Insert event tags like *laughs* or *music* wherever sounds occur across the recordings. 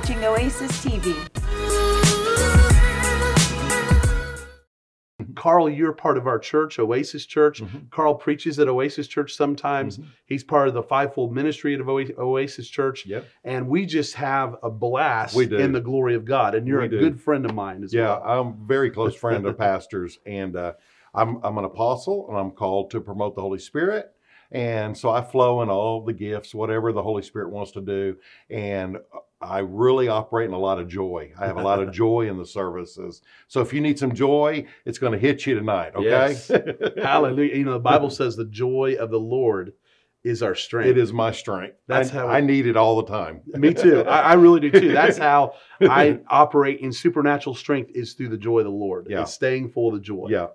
watching Oasis TV. Carl, you're part of our church, Oasis Church. Mm-hmm. Carl preaches at Oasis Church sometimes. He's part of the fivefold ministry at Oasis Church. Yep. And we just have a blast We do. in the glory of God. And you're We a do. good friend of mine as Yeah, well. I'm a very close friend of *laughs* pastors, and uh, I'm I'm an apostle, and I'm called to promote the Holy Spirit, and so I flow in all the gifts, whatever the Holy Spirit wants to do, and I really operate in a lot of joy. I have a lot of *laughs* joy in the services. So if you need some joy, it's going to hit you tonight. Okay. Yes. *laughs* Hallelujah. You know, the Bible says the joy of the Lord is our strength. It is my strength. That's I, how I need it all the time. Me too. I, I really do too. That's *laughs* how I operate in supernatural strength is through the joy of the Lord. Yeah. It's staying full of the joy. Yeah.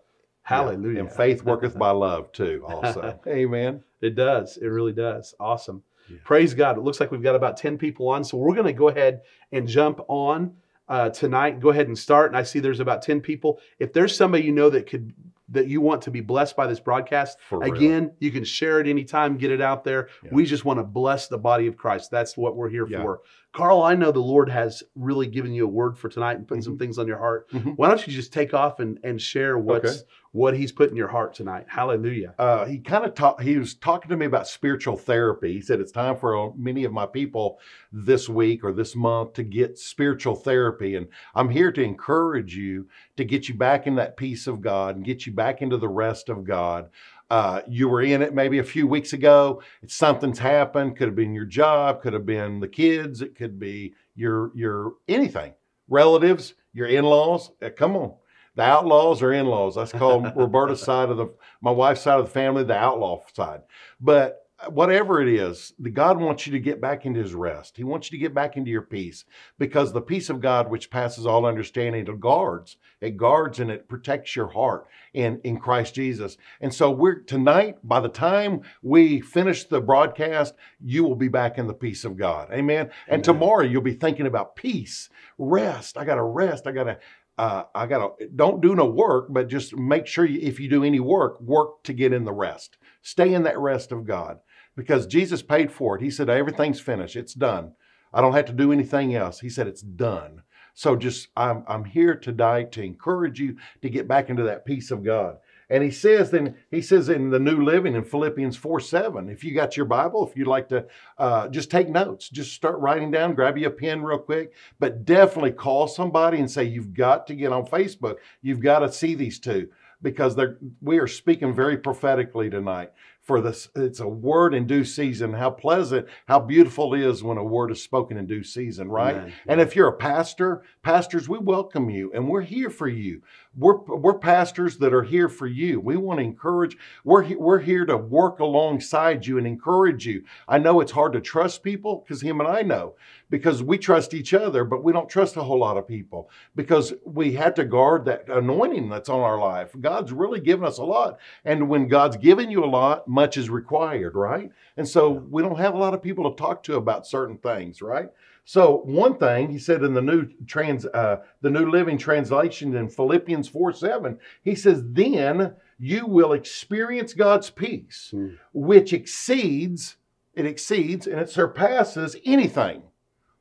Hallelujah. And faith worketh by love too. Also. Amen. It does. It really does. Awesome. Yeah. Praise God. It looks like we've got about 10 people on. So we're going to go ahead and jump on uh, tonight. Go ahead and start. And I see there's about 10 people. If there's somebody you know that could that you want to be blessed by this broadcast, again, you can share it anytime, get it out there. Yeah. We just want to bless the body of Christ. That's what we're here Yeah. for. Carl, I know the Lord has really given you a word for tonight and putting some Mhm. things on your heart. Mhm. Why don't you just take off and, and share what's Okay. What he's put in your heart tonight? Hallelujah. uh, he kind of talked he was talking to me about spiritual therapy. He said it's time for uh, many of my people this week or this month to get spiritual therapy and i'm here to encourage you to get you back in that peace of god and get you back into the rest of god. Uh, you were in it maybe a few weeks ago. It's something's happened. Could have been your job could have been the kids it could be your your anything. Relatives your in-laws Uh, come on the outlaws or in-laws. That's called Roberta's side of the my wife's side of the family, the outlaw side. But whatever it is, the God wants you to get back into his rest. He wants you to get back into your peace because the peace of God, which passes all understanding, it guards, it guards and it protects your heart in, in Christ Jesus. And so we're tonight, by the time we finish the broadcast, you will be back in the peace of God. Amen. And tomorrow you'll be thinking about peace, rest. I gotta rest. I gotta uh, I gotta don't do no work, but just make sure you, if you do any work, work to get in the rest. Stay in that rest of God because Jesus paid for it. He said everything's finished. It's done. I don't have to do anything else. He said it's done. So just I'm I'm here tonight to encourage you to get back into that peace of God. And he says then he says in the New Living in Philippians 4 7, if you got your Bible, if you'd like to uh, just take notes, just start writing down, grab you a pen real quick, but definitely call somebody and say, You've got to get on Facebook. You've got to see these two because they're we are speaking very prophetically tonight for this it's a word in due season. How pleasant how beautiful it is when a word is spoken in due season right? Amen. and if you're a pastor pastors we welcome you and we're here for you we're we're pastors that are here for you. We want to encourage we're we're here to work alongside you and encourage you. I know it's hard to trust people because him and i know because we trust each other but we don't trust a whole lot of people because we had to guard that anointing that's on our life. God's really given us a lot and when god's given you a lot much is required right? And so we don't have a lot of people to talk to about certain things right so one thing he said in the new trans, uh, the New Living Translation in Philippians four seven, he says, "Then you will experience God's peace, Hmm. which exceeds, it exceeds, and it surpasses anything."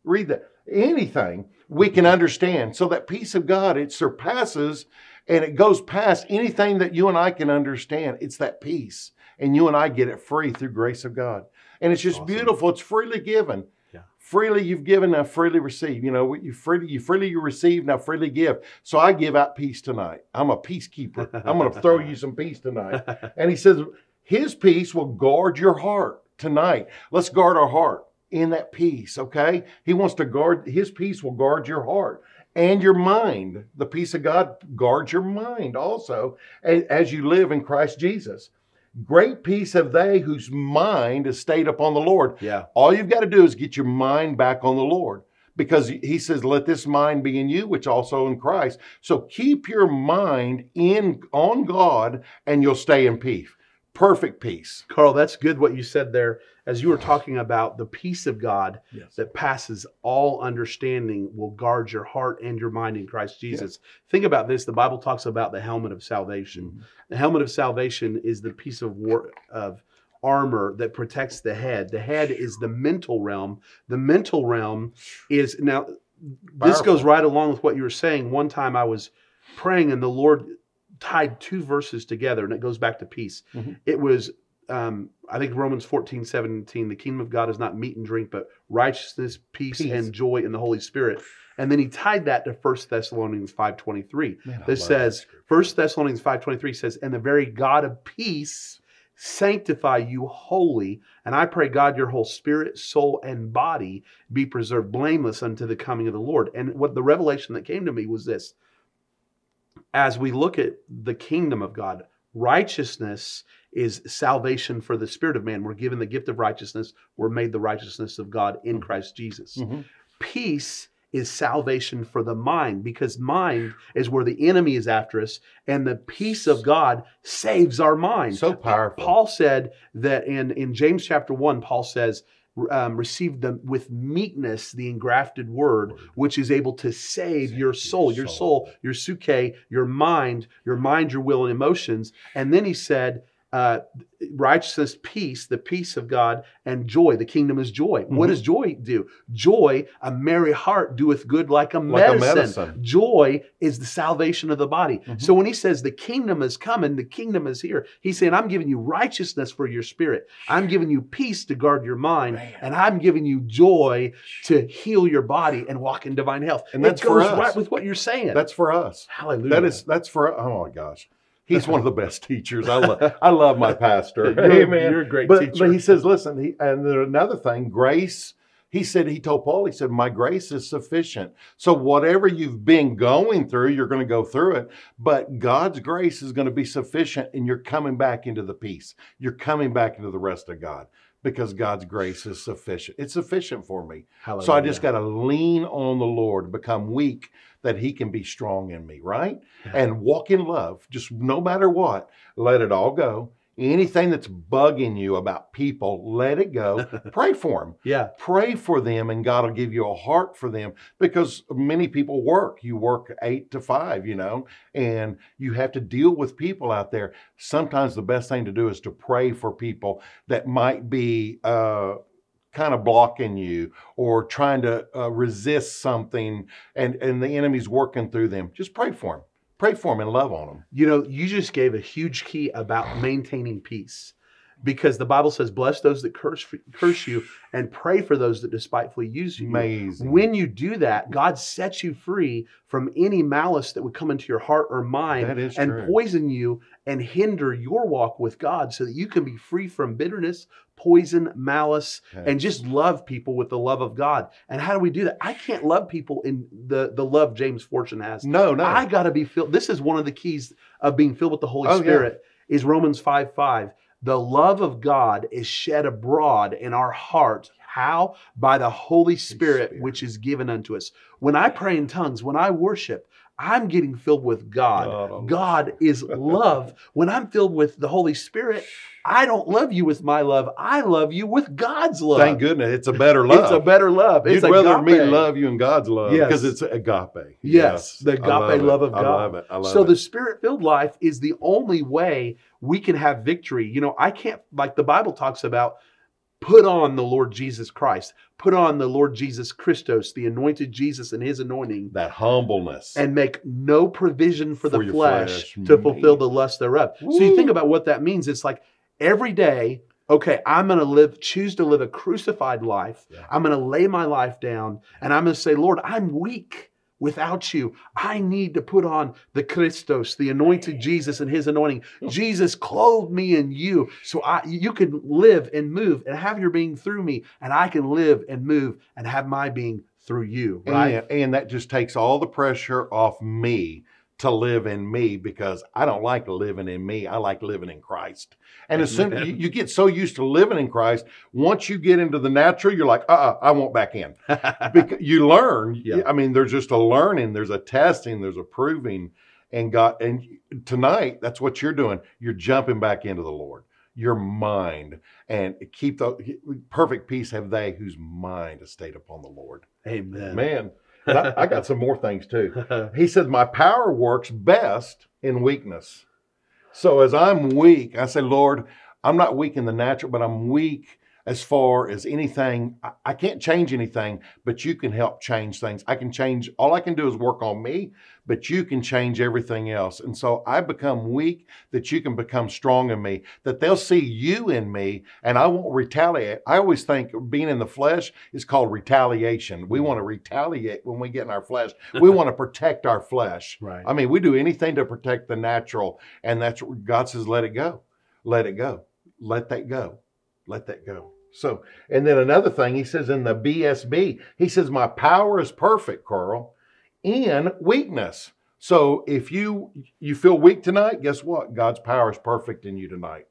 Read that. Anything we can understand. So that peace of God, it surpasses and it goes past anything that you and I can understand. It's that peace, and you and I get it free through grace of God, and it's just Awesome. beautiful. It's freely given. Freely you've given now freely receive. You know what you freely you freely you receive now freely give. So i give out peace tonight. I'm a peacekeeper. I'm going to throw you some peace tonight. *laughs* And he says his peace will guard your heart tonight. Let's guard our heart in that peace okay? He wants to guard his peace will guard your heart and your mind. The peace of god guards your mind also as you live in christ jesus great peace have they whose mind is stayed upon the lord yeah. all you've got to do is get your mind back on the Lord because he says, let this mind be in you, which also in Christ. So keep your mind in on God and you'll stay in peace. Perfect peace. Carl, that's good what you said there as you were talking about the peace of God Yes. that passes all understanding will guard your heart and your mind in Christ Jesus. Think about this. The Bible talks about the helmet of salvation. Mm-hmm. The helmet of salvation is the piece of war of armor that protects the head. The head is the mental realm. The mental realm is now this Powerful. goes right along with what you were saying. One time I was praying and the Lord tied two verses together and it goes back to peace. Mhm. It was um, I think Romans 14, 17, the kingdom of God is not meat and drink, but righteousness, peace, Peace. and joy in the Holy Spirit. And then he tied that to 1 Thessalonians 5.23. Man, This says, scripture. 1 Thessalonians 5.23 says, And the very God of peace sanctify you wholly. And I pray, God, your whole spirit, soul, and body be preserved blameless unto the coming of the Lord. And what the revelation that came to me was this. As we look at the kingdom of God, righteousness is salvation for the spirit of man. We're given the gift of righteousness. We're made the righteousness of God in Christ Jesus Mhm. peace is salvation for the mind because mind is where the enemy is after us and the peace of god saves our mind So powerful. paul said that in, in james chapter 1 paul says um, receive them with meekness the engrafted word Word. which is able to save Save your your soul your soul. soul your psuche your mind your mind your will and emotions and then he said uh, righteousness, peace, the peace of God, and joy. The kingdom is joy. What Mhm. does joy do? Joy, a merry heart doeth good like a Like a medicine. medicine. Joy is the salvation of the body. Mhm. So when he says the kingdom is coming, the kingdom is here, he's saying, I'm giving you righteousness for your spirit. I'm giving you peace to guard your mind, Man. and I'm giving you joy to heal your body and walk in divine health. And that's it goes for us. right with what you're saying. That's for us. Hallelujah. That is that's for oh my gosh. He's one of the *laughs* best teachers. I love I love my pastor. You're- *laughs* Amen. you're a great but, teacher. But he says, listen, he, and then another thing, grace. He said he told Paul, he said, My grace is sufficient. So whatever you've been going through, you're going to go through it. But God's grace is going to be sufficient, and you're coming back into the peace. You're coming back into the rest of God because God's grace is sufficient. It's sufficient for me. Hallelujah. So I just got to lean on the Lord, become weak, that He can be strong in me, right? And walk in love, just no matter what, let it all go. Anything that's bugging you about people, let it go. *laughs* Pray for them. Yeah. Pray for them, and God will give you a heart for them because many people work. You work eight to five, you know, and you have to deal with people out there. Sometimes the best thing to do is to pray for people that might be uh, kind of blocking you or trying to uh, resist something, and and the enemy's working through them. Just pray for them. Pray for them and love on them. You know, you just gave a huge key about maintaining peace because the Bible says, Bless those that curse, curse you and pray for those that despitefully use you. Amazing. When you do that, God sets you free from any malice that would come into your heart or mind and true. poison you and hinder your walk with God so that you can be free from bitterness, poison, malice, and just love people with the love of God. And how do we do that? I can't love people in the, the love James Fortune has. no, no. I got to be filled. This is one of the keys of being filled with the Holy Oh, yeah. Spirit is Romans 5 5. The love of God is shed abroad in our hearts. How? By the Holy Spirit, Spirit. which is given unto us. When I pray in tongues, when I worship, I'm getting filled with God. God, God is *laughs* love. When I'm filled with the Holy Spirit, I don't love you with my love. I love you with God's love. Thank goodness, it's a better love. It's a better love. You'd rather me love you in God's love Yes. because it's agape. Yes, the I agape love of I God. love it. I love so it. the spirit filled life is the only way we can have victory. You know, I can't, like the Bible talks about, put on the Lord Jesus Christ, put on the Lord Jesus Christos, the anointed Jesus and his anointing, that humbleness. and make no provision for, For the flesh, flesh. to mm-hmm. fulfill the lust thereof. So you think about what that means. It's like every day, okay, I'm going to live, choose to live a crucified life. Yeah. I'm going to lay my life down and I'm going to say, Lord, I'm weak without you. I need to put on the Christos, the anointed Jesus and his anointing. Oh. Jesus clothed me in you so I you can live and move and have your being through me and I can live and move and have my being through you, right? and, and that just takes all the pressure off me to live in me because I don't like living in me. I like living in Christ. And as soon Amen. you, you get so used to living in Christ, once you get into the natural, you're like, uh, uh I want back in. *laughs* because you learn. Yeah. I mean, there's just a learning, there's a testing, there's a proving, and God. And tonight, that's what you're doing. You're jumping back into the Lord, your mind, and keep the perfect peace have they whose mind is stayed upon the Lord. Amen. Man, and I, I got some more things too. *laughs* He said, My power works best in weakness. So as I'm weak, I say, Lord, I'm not weak in the natural, but I'm weak as far as anything. I, I can't change anything, but you can help change things. I can change, all I can do is work on me, but you can change everything else. And so I become weak that you can become strong in me, that they'll see you in me and I won't retaliate. I always think being in the flesh is called retaliation. We mm-hmm. want to retaliate when we get in our flesh. *laughs* We want to protect our flesh. Right. I mean, we do anything to protect the natural, and that's what God says, let it go. Let it go. Let that go. Let that go. So, and then another thing, he says in the BSB, he says, My power is perfect, Carl, in weakness. So if you you feel weak tonight, guess what? God's power is perfect in you tonight.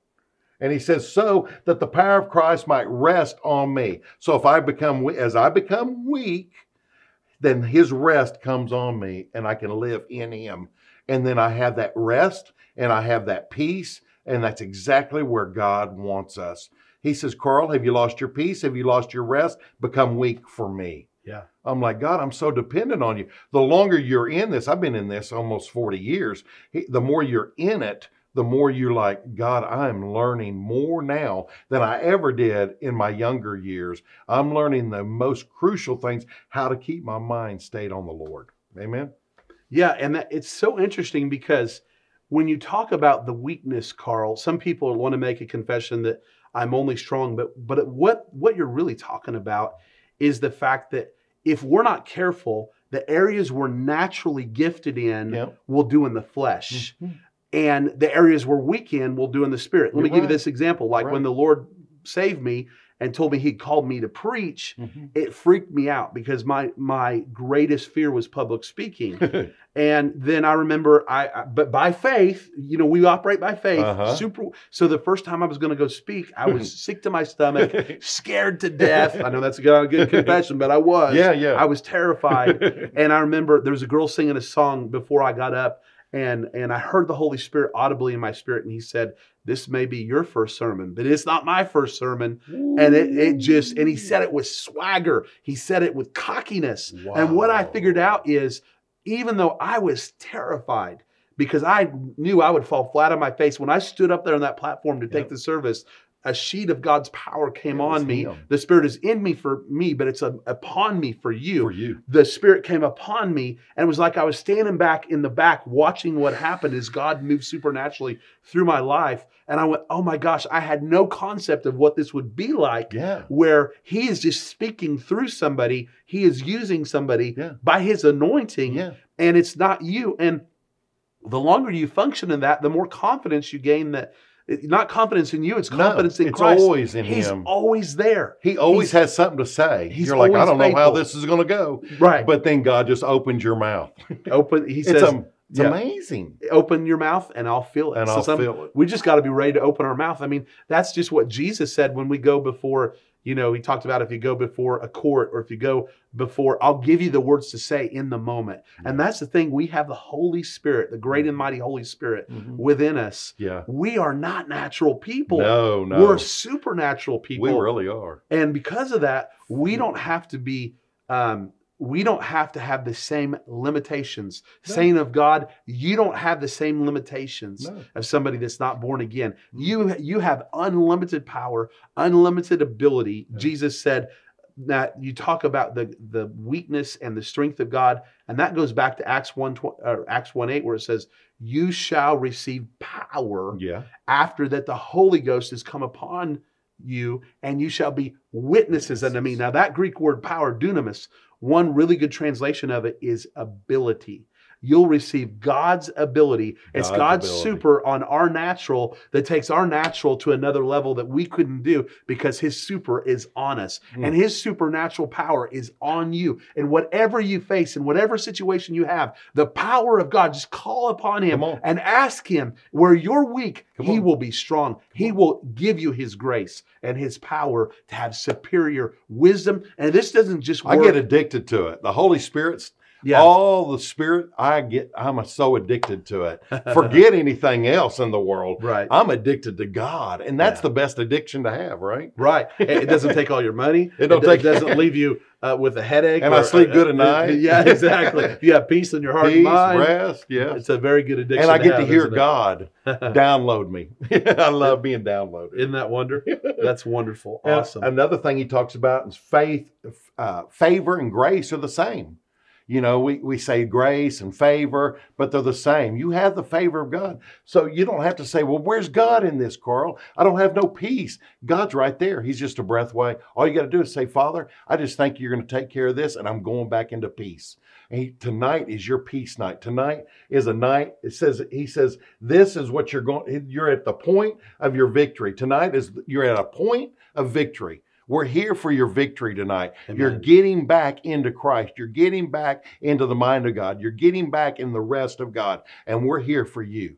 And he says, so that the power of Christ might rest on me. So if I become as I become weak, then his rest comes on me and I can live in him. And then I have that rest and I have that peace. And that's exactly where God wants us. He says, Carl, have you lost your peace? Have you lost your rest? Become weak for me. Yeah. I'm like, God, I'm so dependent on you. The longer you're in this, I've been in this almost 40 years. The more you're in it, the more you're like, God, I'm learning more now than I ever did in my younger years. I'm learning the most crucial things, how to keep my mind stayed on the Lord. Amen. Yeah, and that, it's so interesting because when you talk about the weakness, Carl, some people want to make a confession that I'm only strong, but but what what you're really talking about is the fact that if we're not careful, the areas we're naturally gifted in Yep. will do in the flesh, Mhm. and the areas we're weak in will do in the spirit. Let me You're give you this example: like when the Lord saved me and told me He called me to preach, Mhm. it freaked me out because my my greatest fear was public speaking. *laughs* And then I remember I, I but by faith, you know, we operate by faith. Uh-huh. Super. So the first time I was going to go speak, I was *laughs* sick to my stomach, *laughs* scared to death. I know that's a good, good confession, but I was. yeah, yeah. I was terrified. and I remember there was a girl singing a song before I got up, and and I heard the Holy Spirit audibly in my spirit, and He said, "This may be your first sermon, but it's not my first sermon." And it it just and He said it with swagger. He said it with cockiness. And what I figured out is, even though I was terrified because I knew I would fall flat on my face when I stood up there on that platform to take the service, a sheet of God's power came It on me. Him. The Spirit is in me for me, but it's a, upon me for you. for you. The Spirit came upon me, and it was like I was standing back in the back watching what happened as God moved supernaturally through my life. And I went, oh my gosh, I had no concept of what this would be like Yeah. where he is just speaking through somebody, he is using somebody Yeah. by his anointing, Yeah. and it's not you. And the longer you function in that, the more confidence you gain that not confidence in you, it's confidence no, in it's Christ. always in He's him. always there. He always he's- has something to say. You're like, I don't know how this is going to go. Right. But then God just opens your mouth. *laughs* open he It's, says am- it's yeah. amazing. open your mouth and I'll feel it. And So I'll some- feel it. We just got to be ready to open our mouth. I mean, that's just what Jesus said when we go before, you know, he talked about if you go before a court or if you go before, I'll give you the words to say in the moment. And that's the thing. We have the Holy Spirit, the great and mighty Holy Spirit Mhm. within us. Yeah. We are not natural people. No, no. We're supernatural people. we really are. And because of that, we don't have to be, um, we don't have to have the same limitations. No. Saying of God, you don't have the same limitations No. of somebody that's not born again. Mhm. You you have unlimited power, unlimited ability. Jesus said that you talk about the the weakness and the strength of God, and that goes back to Acts one or Acts one eight, where it says, "You shall receive power." Yeah. after that the Holy Ghost has come upon you, and you shall be witnesses unto me. Now, that Greek word power, dunamis, one really good translation of it is ability. You'll receive God's ability. It's God's God's ability. super on our natural that takes our natural to another level that we couldn't do because His super is on us. Mm. And His supernatural power is on you. And whatever you face, in whatever situation you have, the power of God, just call upon Him and ask Him where you're weak, Come He on. will be strong. He will give you His grace and His power to have superior wisdom. And this doesn't just work. I get addicted to it. The Holy Spirit's Yeah. All the spirit I get, I'm so addicted to it. Forget *laughs* anything else in the world. right. I'm addicted to God, and that's Yeah. the best addiction to have, right? Right. It, it doesn't take all your money. *laughs* It don't do- take- doesn't leave you uh, with a headache. And I sleep good at night. *laughs* Yeah, exactly. You have peace in your heart and mind. rest, yeah. It's a very good addiction. And I get to have, hear? God download me. I love being downloaded. Isn't that wonderful? That's wonderful. And Awesome. Another thing he talks about is faith, uh, favor, and grace are the same. You know, we, we say grace and favor, but they're the same. You have the favor of God. So you don't have to say, well, where's God in this, Carl? I don't have no peace. God's right there. He's just a breath away. All you got to do is say, Father, I just thank you you're going to take care of this, and I'm going back into peace. And tonight is your peace night. Tonight is a night. It says he says this is what you're going. You're at the point of your victory. Tonight is you're at a point of victory. We're here for your victory tonight. You're getting back into Christ. You're getting back into the mind of God. You're getting back in the rest of God. And we're here for you.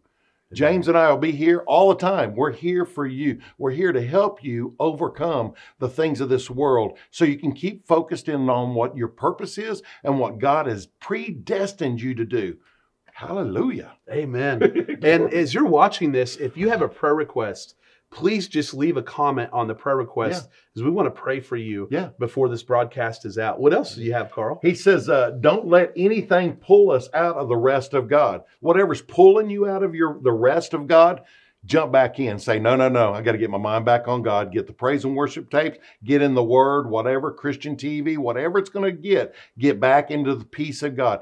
James and I will be here all the time. We're here for you. We're here to help you overcome the things of this world so you can keep focused in on what your purpose is and what God has predestined you to do. Hallelujah. Amen. And as you're watching this, if you have a prayer request, please just leave a comment on the prayer request because we want to pray for you Yeah. before this broadcast is out. What else do you have, Carl? He says, uh, "Don't let anything pull us out of the rest of God. Whatever's pulling you out of your the rest of God, jump back in. Say, no, no, no. I got to get my mind back on God. Get the praise and worship tapes. Get in the Word, whatever Christian TV, whatever it's going to get. Get back into the peace of God."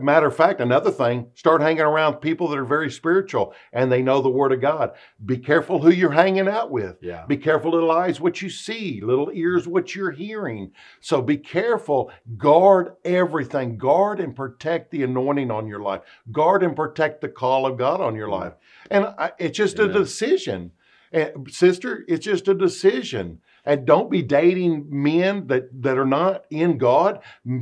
Matter of fact, another thing, start hanging around people that are very spiritual and they know the Word of God. Be careful who you're hanging out with. Yeah. Be careful, little eyes, what you see, little ears, what you're hearing. So be careful. Guard everything. Guard and protect the anointing on your life. Guard and protect the call of God on your mm. life. And I, it's just a decision. And sister, it's just a decision. And don't be dating men that, that are not in God.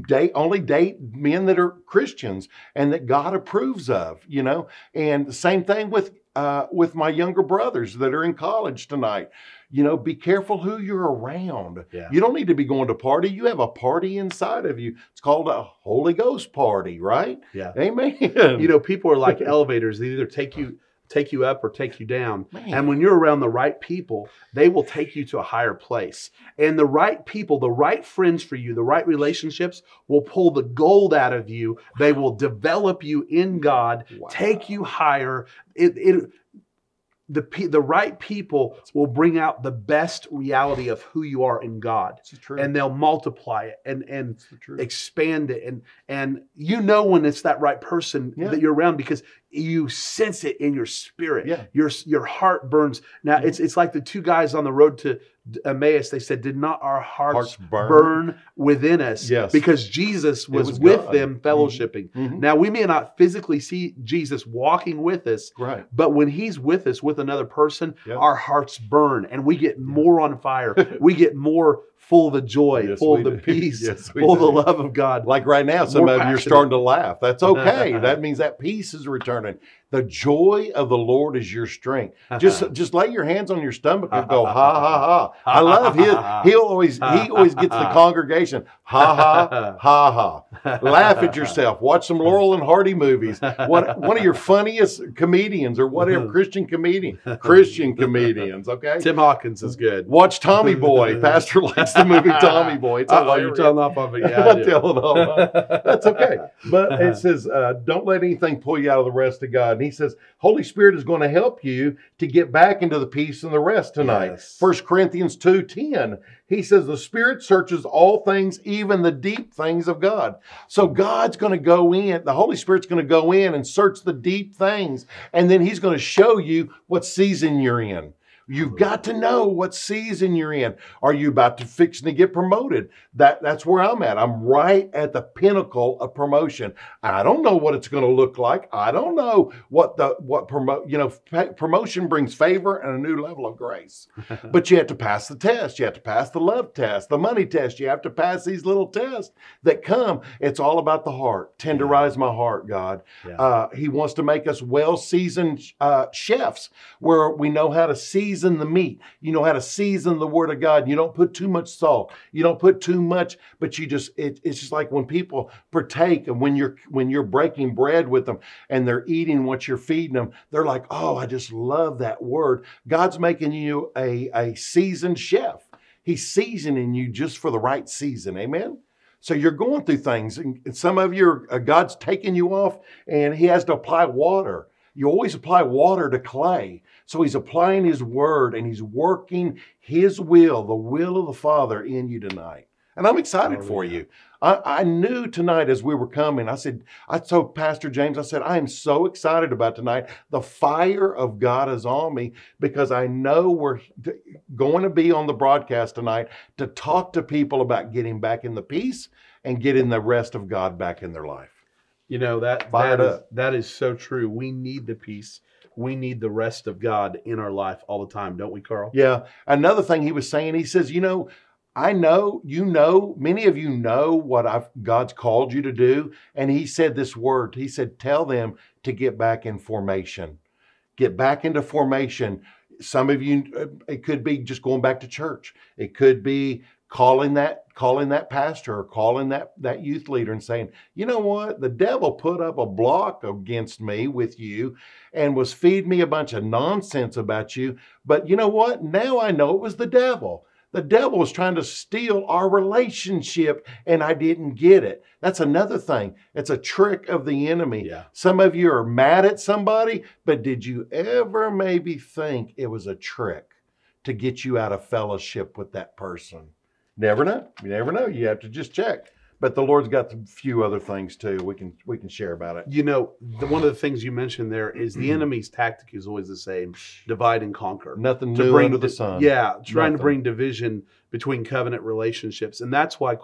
Date only date men that are Christians and that God approves of, you know. And the same thing with uh, with my younger brothers that are in college tonight. You know, be careful who you're around. Yeah. You don't need to be going to party. You have a party inside of you. It's called a Holy Ghost party, right? Yeah. Amen. *laughs* You know, people are like *laughs* elevators. They either take you take you up or take you down. Man. And when you're around the right people, they will take you to a higher place. And the right people, the right friends for you, the right relationships will pull the gold out of you. They will develop you in God, Wow. take you higher. It, it the pe- the right people will bring out the best reality of who you are in God, It's the truth. and they'll multiply it and and it's the truth. expand it and and you know when it's that right person Yeah. that you're around because you sense it in your spirit Yeah. your your heart burns now Mhm. it's it's like the two guys on the road to Emmaus they said did not our hearts, Hearts burn. burn. within us Yes. because Jesus was, was with God. them fellowshipping Mhm. now we may not physically see Jesus walking with us Right. but when he's with us with another person Yeah. our hearts burn and we get more on fire *laughs* we get more full of the joy Yes, full of the do. *laughs* peace Yes, full of the love of God Like right now, some More of you are starting to laugh. That's okay. *laughs* that means that peace is returning. The joy of the Lord is your strength. Just just lay your hands on your stomach and go *laughs* ha ha ha. I love his. He'll always he always gets the *laughs* congregation ha ha ha ha. Laugh at yourself. Watch some Laurel and Hardy movies. What one of your funniest comedians or whatever Christian comedian Christian comedians. Okay. Tim Hawkins is good. Watch Tommy Boy. *laughs* Pastor likes the movie Tommy Boy. It's Uh-oh, you're telling off of it. Yeah, I I'm do. telling off. That's okay. But it says, uh, don't let anything pull you out of the rest of God. And he says, Holy Spirit is going to help you to get back into the peace and the rest tonight. Yes. First Corinthians 2.10, he says, the Spirit searches all things, even the deep things of God. So God's going to go in, the Holy Spirit's going to go in and search the deep things. And then he's going to show you what season you're in. You've got to know what season you're in. Are you about to fixing to get promoted? That that's where I'm at. I'm right at the pinnacle of promotion. I don't know what it's going to look like. I don't know what the what promote. You know, promotion brings favor and a new level of grace. *laughs* but you have to pass the test. You have to pass the love test, the money test. You have to pass these little tests that come. It's all about the heart. Tenderize my heart, God. Yeah. Uh, he wants to make us well seasoned uh, chefs where we know how to season season the meat. You know how to season the word of God. You don't put too much salt. You don't put too much, but you just it, it's just like when people partake and when you're when you're breaking bread with them and they're eating what you're feeding them, they're like, "Oh, I just love that word." God's making you a a seasoned chef. He's seasoning you just for the right season. Amen. So you're going through things, and some of you, uh, God's taking you off, and He has to apply water. You always apply water to clay. So He's applying His word, and He's working His will, the will of the Father, in you tonight. And I'm excited oh, for yeah. you. I, I, knew tonight as we were coming, I said, I told Pastor James, I said, I am so excited about tonight. The fire of God is on me because I know we're going to be on the broadcast tonight to talk to people about getting back in the peace and getting the rest of God back in their life. You know, that, that is, that is so true. We need the peace we need the rest of God in our life all the time, don't we, Carl? Yeah. Another thing he was saying, he says, you know, I know, you know, many of you know what I've, God's called you to do. And he said this word. He said, tell them to get back in formation. Get back into formation. Some of you, it could be just going back to church. It could be calling that calling that pastor or calling that that youth leader and saying you know what the devil put up a block against me with you and was feeding me a bunch of nonsense about you but you know what now i know it was the devil the devil was trying to steal our relationship and I didn't get it. That's another thing. It's a trick of the enemy. Yeah. Some of you are mad at somebody, but did you ever maybe think it was a trick to get you out of fellowship with that person? Never know. You never know. You have to just check but the Lord's got a few other things too. We can we can share about it. You know, the, one of the things you mentioned there is the mm-hmm. enemy's tactic is always the same: divide and conquer. Nothing new bring, under the sun. Yeah, trying Nothing. to bring division between covenant relationships, and that's why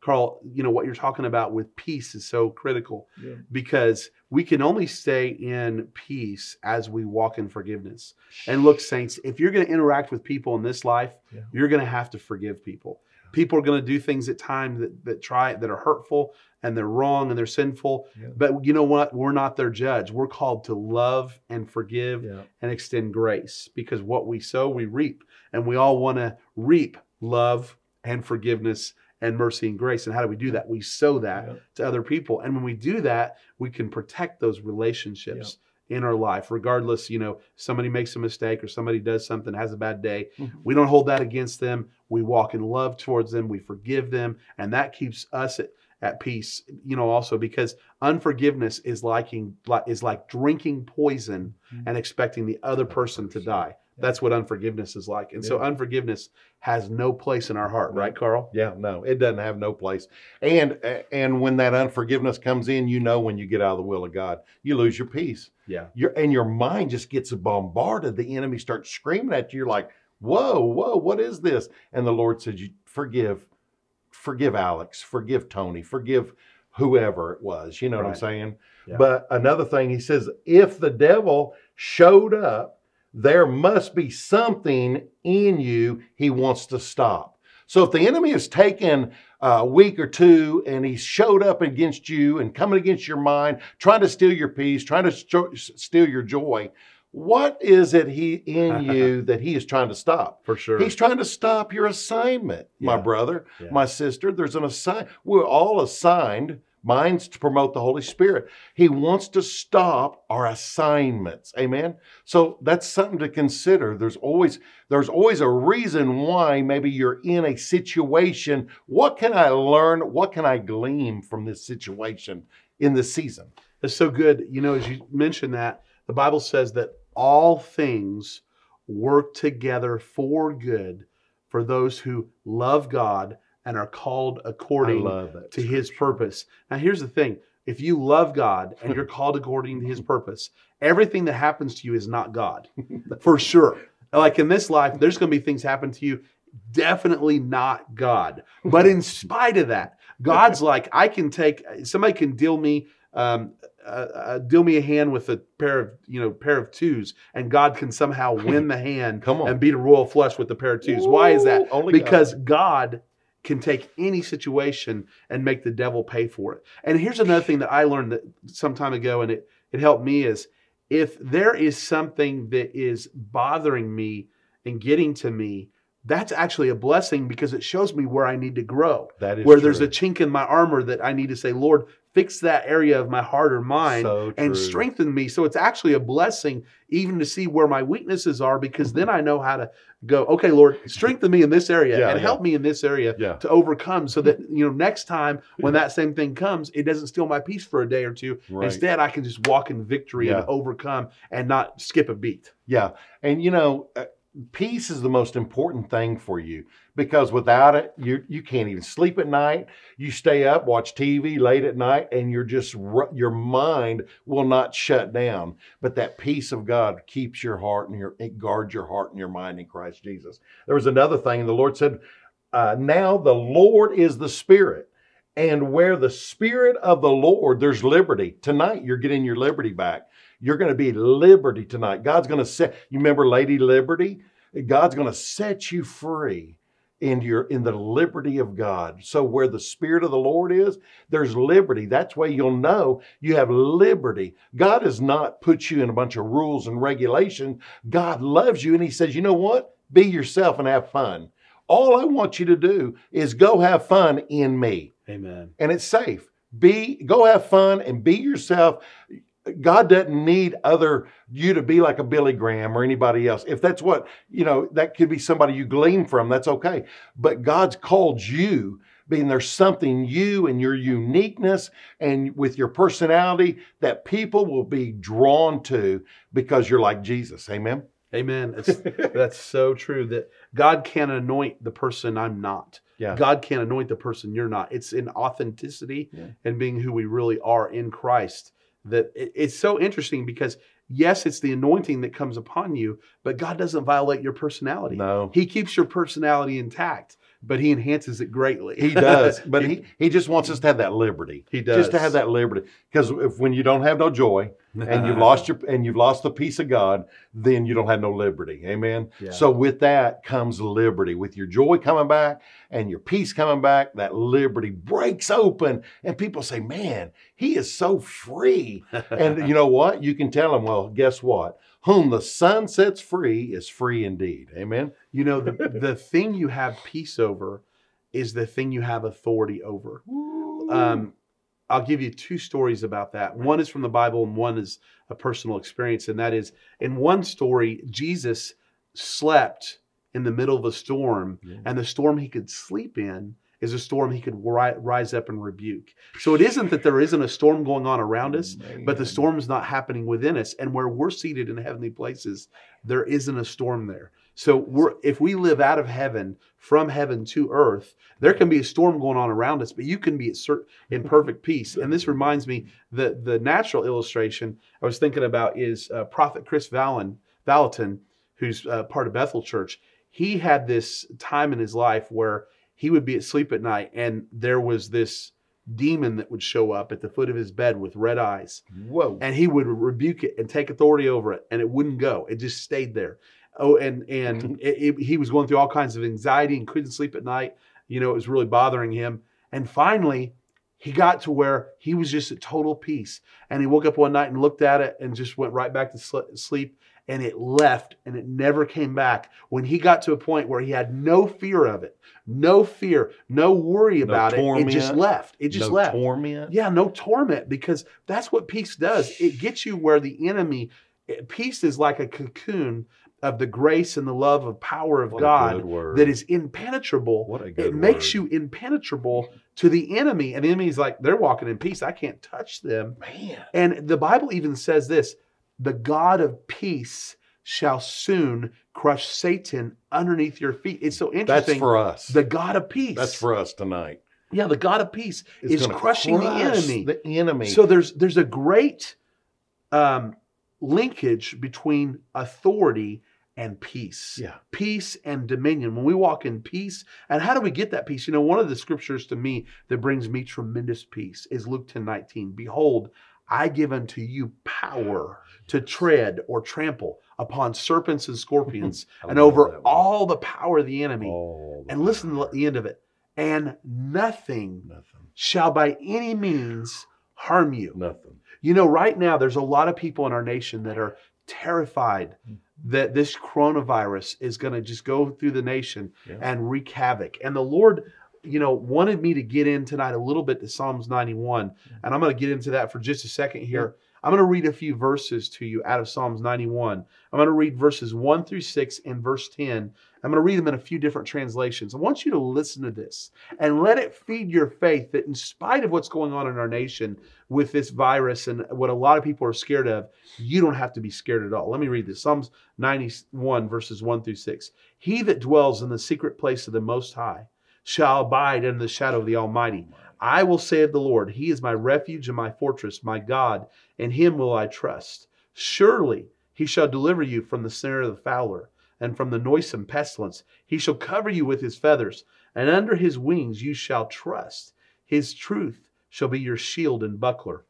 Carl, you know what you're talking about with peace is so critical yeah. because we can only stay in peace as we walk in forgiveness. And look, saints, if you're going to interact with people in this life, yeah. you're going to have to forgive people people are going to do things at times that, that try that are hurtful and they're wrong and they're sinful. Yeah. but you know what? We're not their judge. We're called to love and forgive yeah. and extend grace because what we sow we reap. And we all want to reap love and forgiveness and mercy and grace. And how do we do that? We sow that yeah. to other people. And when we do that we can protect those relationships in our life, regardless, you know, somebody makes a mistake or somebody does something, has a bad day. Mm-hmm. We don't hold that against them. We walk in love towards them. We forgive them. And that keeps us at, at peace, you know, also because unforgiveness is liking, is like drinking poison mm-hmm. and expecting the other person to die. That's what unforgiveness is like. And so unforgiveness has no place in our heart, right, Carl? Yeah, no, it doesn't have no place. And and when that unforgiveness comes in, you know when you get out of the will of God, you lose your peace. Yeah. Your and your mind just gets bombarded. The enemy starts screaming at you. You're like, whoa, whoa, what is this? And the Lord says, You forgive, forgive Alex, forgive Tony, forgive whoever it was. You know right. what I'm saying? Yeah. But another thing, he says, if the devil showed up there must be something in you he wants to stop. So if the enemy has taken a week or two and he's showed up against you and coming against your mind, trying to steal your peace, trying to steal your joy, what is it he in *laughs* you that he is trying to stop? For sure. He's trying to stop your assignment, yeah. my brother, yeah. my sister. There's an assign. We're all assigned Mine's to promote the Holy Spirit. He wants to stop our assignments. Amen. So that's something to consider. There's always there's always a reason why maybe you're in a situation. What can I learn? What can I glean from this situation in this season? It's so good. You know, as you mentioned that, the Bible says that all things work together for good for those who love God and are called according to his purpose. Now, here's the thing if you love God and you're *laughs* called according to his purpose, everything that happens to you is not God, *laughs* for sure. Like in this life, there's going to be things happen to you, definitely not God. But in *laughs* spite of that, God's like, I can take, somebody can deal me. Um, uh, uh, deal me a hand with a pair of you know pair of twos, and God can somehow win the hand Come on. and beat a royal flush with the pair of twos. Ooh, Why is that? because God. God can take any situation and make the devil pay for it. And here's another thing that I learned that some time ago, and it, it helped me is if there is something that is bothering me and getting to me, that's actually a blessing because it shows me where I need to grow. That is Where there's a chink in my armor that I need to say, Lord, fix that area of my heart or mind so and strengthen me. So it's actually a blessing even to see where my weaknesses are because then I know how to go, okay, Lord, *laughs* strengthen me in this area Yeah, and yeah. help me in this area Yeah. to overcome so that, you know, next time when that same thing comes, it doesn't steal my peace for a day or two. Right. Instead, I can just walk in victory and overcome and not skip a beat. Yeah. And you know, uh, peace is the most important thing for you because without it, you you can't even sleep at night. You stay up, watch TV late at night, and you're just your mind will not shut down. But that peace of God keeps your heart and your it guards your heart and your mind in Christ Jesus. There was another thing the Lord said, uh, "Now the Lord is the Spirit." And where the Spirit of the Lord, there's liberty. Tonight, you're getting your liberty back. You're going to be liberty tonight. God's going to set, you remember Lady Liberty? God's going to set you free in your in the liberty of God. So where the spirit of the Lord is, there's liberty. That's why you'll know you have liberty. God has not put you in a bunch of rules and regulations. God loves you and he says, "You know what? Be yourself and have fun." All I want you to do is go have fun in me Amen. and it's safe. Be go have fun and be yourself. God doesn't need other you to be like a Billy Graham or anybody else. If that's what, you know, that could be somebody you glean from, that's okay. But God's called you, being there's something you and your uniqueness and with your personality that people will be drawn to because you're like Jesus. Amen. Amen. It's, that's so true that God can't anoint the person I'm not. Yeah. God can't anoint the person you're not. It's in authenticity Yeah. and being who we really are in Christ. That it- it's so interesting because yes, it's the anointing that comes upon you, but God doesn't violate your personality. No. He keeps your personality intact, but he enhances it greatly. He does, *laughs* but he, he just wants us to have that liberty. he does Just to have that liberty. Because if when you don't have no joy, and you've *laughs* lost your and you've lost the peace of God, then you don't have no liberty. Amen. Yeah. So with that comes liberty. With your joy coming back and your peace coming back, that liberty breaks open, and people say, "Man, he is so free." *laughs* and you know what? You can tell them, "Well, guess what? Whom the Son sets free is free indeed." Amen. You know, the, *laughs* the thing you have peace over is the thing you have authority over. Um, I'll give you two stories about that. One is from the Bible, and one is a personal experience. And that is in one story, Jesus slept in the middle of a storm, Yeah. and the storm he could sleep in is a storm he could ri- rise up and rebuke. So it isn't that there isn't a storm going on around us, but the storm's not happening within us. And where we're seated in heavenly places, there isn't a storm there. So we're if we live out of heaven, from heaven to earth, there can be a storm going on around us, but you can be in perfect peace. And this reminds me the the natural illustration I was thinking about is uh, Prophet Chris Vallon, Vallotton, who's uh, part of Bethel Church. He had this time in his life where he would be asleep at night, and there was this demon that would show up at the foot of his bed with red eyes. Whoa. and he would rebuke it and take authority over it and it wouldn't go. It just stayed there. Oh and and *laughs* it, it- he was going through all kinds of anxiety and couldn't sleep at night. You know it was really bothering him. And finally he got to where he was just at total peace. And he woke up one night and looked at it and just went right back to sl- sleep and it left and it never came back when he got to a point where he had no fear of it no fear no worry No about it it just left it just no left torment. yeah, no torment because that's what peace does. It gets you where the enemy, it- peace is like a cocoon of the grace and the love of power of What God that is impenetrable. What a good It makes word. you impenetrable to the enemy. And the enemy's like, they're walking in peace. I can't touch them. man. And the Bible even says this the God of peace shall soon crush Satan underneath your feet. It's so interesting. That's for us. the God of peace. That's for us tonight. yeah, the God of peace It's is crushing the enemy. The enemy. So there's there's a great um, linkage between authority and peace. yeah. Peace and dominion. When we walk in peace, and how do we get that peace? You know, one of the scriptures to me that brings me tremendous peace is Luke 10 19. Behold, I give unto you power to tread or trample upon serpents and scorpions *laughs* and over all the power of the enemy. The And listen to the end of it. And nothing Nothing. shall by any means harm you. Nothing. You know, right now there's a lot of people in our nation that are terrified Hmm. that this coronavirus is going to just go through the nation Yeah. and wreak havoc. And the Lord, you know, wanted me to get in tonight a little bit to Psalms 91, mm-hmm. and I'm going to get into that for just a second here. I'm going to read a few verses to you out of Psalms 91. I'm going to read verses 1 through 6 and verse 10. I'm going to read them in a few different translations. I want you to listen to this and let it feed your faith that, in spite of what's going on in our nation with this virus and what a lot of people are scared of, you don't have to be scared at all. Let me read this Psalms 91, verses 1 through 6. He that dwells in the secret place of the Most High shall abide in the shadow of the Almighty. I will say of the Lord, He is my refuge and my fortress, my God, in Him will I trust. Surely He shall deliver you from the snare of the fowler and from the noisome pestilence. He shall cover you with His feathers, and under His wings you shall trust. His truth shall be your shield and buckler.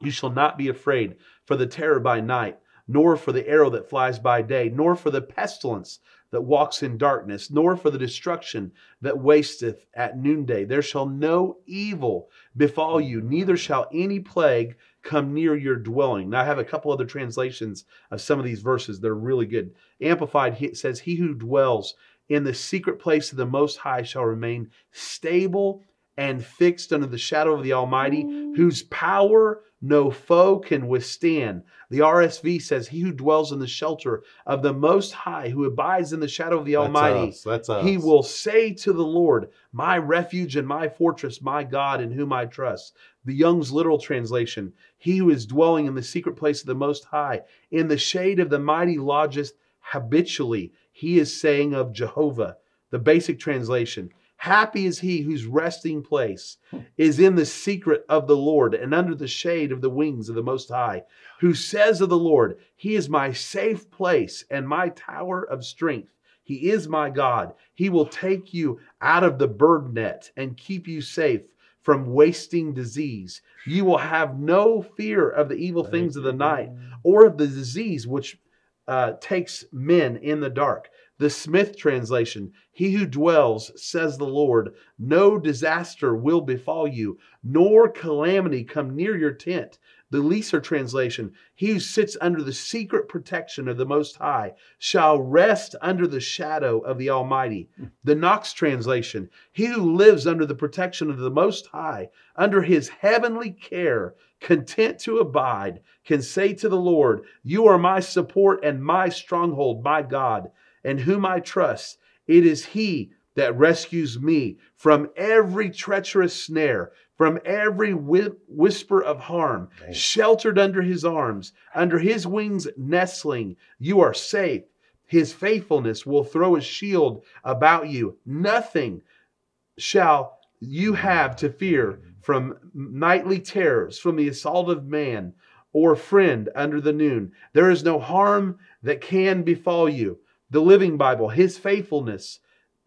You shall not be afraid for the terror by night, nor for the arrow that flies by day, nor for the pestilence that walks in darkness, nor for the destruction that wasteth at noonday. There shall no evil befall you, neither shall any plague come near your dwelling. Now, I have a couple other translations of some of these verses. They're really good. Amplified says, He who dwells in the secret place of the Most High shall remain stable and fixed under the shadow of the Almighty, whose power no foe can withstand. The RSV says, He who dwells in the shelter of the Most High, who abides in the shadow of the That's Almighty, us. That's us. he will say to the Lord, My refuge and my fortress, my God in whom I trust. The Young's literal translation He who is dwelling in the secret place of the Most High, in the shade of the mighty lodgest habitually. He is saying of Jehovah. The basic translation Happy is he whose resting place is in the secret of the Lord and under the shade of the wings of the Most High, who says of the Lord, He is my safe place and my tower of strength. He is my God. He will take you out of the bird net and keep you safe from wasting disease. You will have no fear of the evil things of the night or of the disease which uh, takes men in the dark. The Smith translation, He who dwells, says the Lord, no disaster will befall you, nor calamity come near your tent. The Leeser translation, He who sits under the secret protection of the Most High shall rest under the shadow of the Almighty. The Knox translation, He who lives under the protection of the Most High, under His heavenly care, content to abide, can say to the Lord, You are my support and my stronghold, my God, in whom I trust. It is He that rescues me from every treacherous snare, from every whi- whisper of harm, Man. sheltered under His arms, under His wings nestling. You are safe. His faithfulness will throw a shield about you. Nothing shall you have to fear from nightly terrors, from the assault of man or friend under the noon. There is no harm that can befall you. The Living Bible, His faithfulness,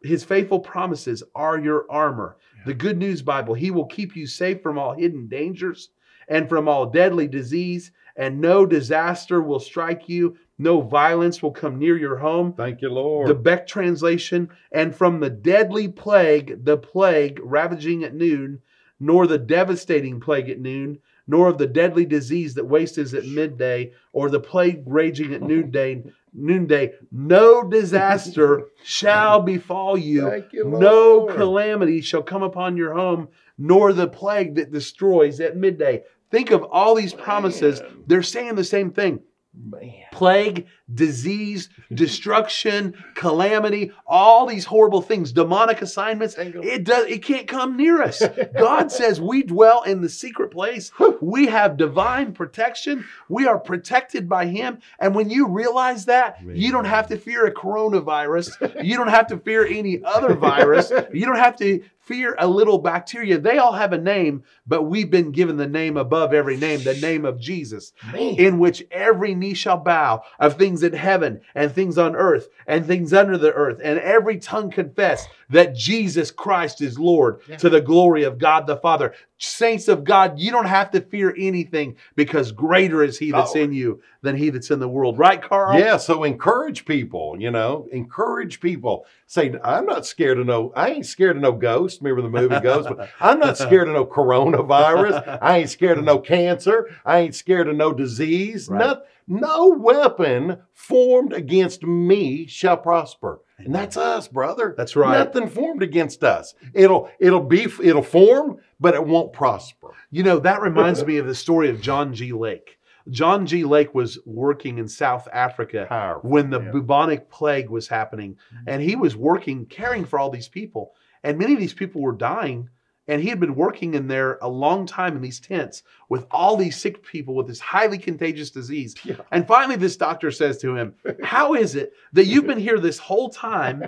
His faithful promises are your armor. The Good News Bible, He will keep you safe from all hidden dangers and from all deadly disease, and no disaster will strike you. No violence will come near your home. Thank you, Lord. The Beck translation, and from the deadly plague, the plague ravaging at noon, nor the devastating plague at noon, nor of the deadly disease that wastes at midday, or the plague raging at *laughs* noonday, noonday, no disaster *laughs* shall befall you. You, No Lord. calamity shall come upon your home, nor the plague that destroys at midday. Think of all these promises. Man. They're saying the same thing Man. plague, disease, *laughs* destruction, calamity, all these horrible things, demonic assignments. It does it can't come near us. *laughs* God says we dwell in the secret place. We have divine protection. We are protected by him. And when you realize that, you don't have to fear a coronavirus. You don't have to fear any other virus. You don't have to fear a little bacteria. They all have a name, but we've been given the name above every name, the name of Jesus Man. in which every knee shall bow of things in heaven and things on earth and things under the earth, and every tongue confess that Jesus Christ is Lord Yeah. to the glory of God the Father. Saints of God, you don't have to fear anything because greater is He that's Oh. in you than He that's in the world. Right, Carl? Yeah, so encourage people, you know, encourage people. Say, I'm not scared of no, I ain't scared of no ghost. Remember the movie Ghost? But *laughs* I'm not scared of no coronavirus. I ain't scared of no cancer. I ain't scared of no disease. Right. No, no weapon formed against me shall prosper. And that's us, brother. That's right. Nothing formed against us. It'll it'll be it'll form, but it won't prosper. You know, that reminds me of the story of John G. Lake. John G. Lake was working in South Africa Powerful. when the yeah. bubonic plague was happening, mm-hmm. and he was working, caring for all these people. And many of these people were dying, and he had been working in there a long time in these tents with all these sick people with this highly contagious disease. Yeah. And finally, this doctor says to him, How is it that you've been here this whole time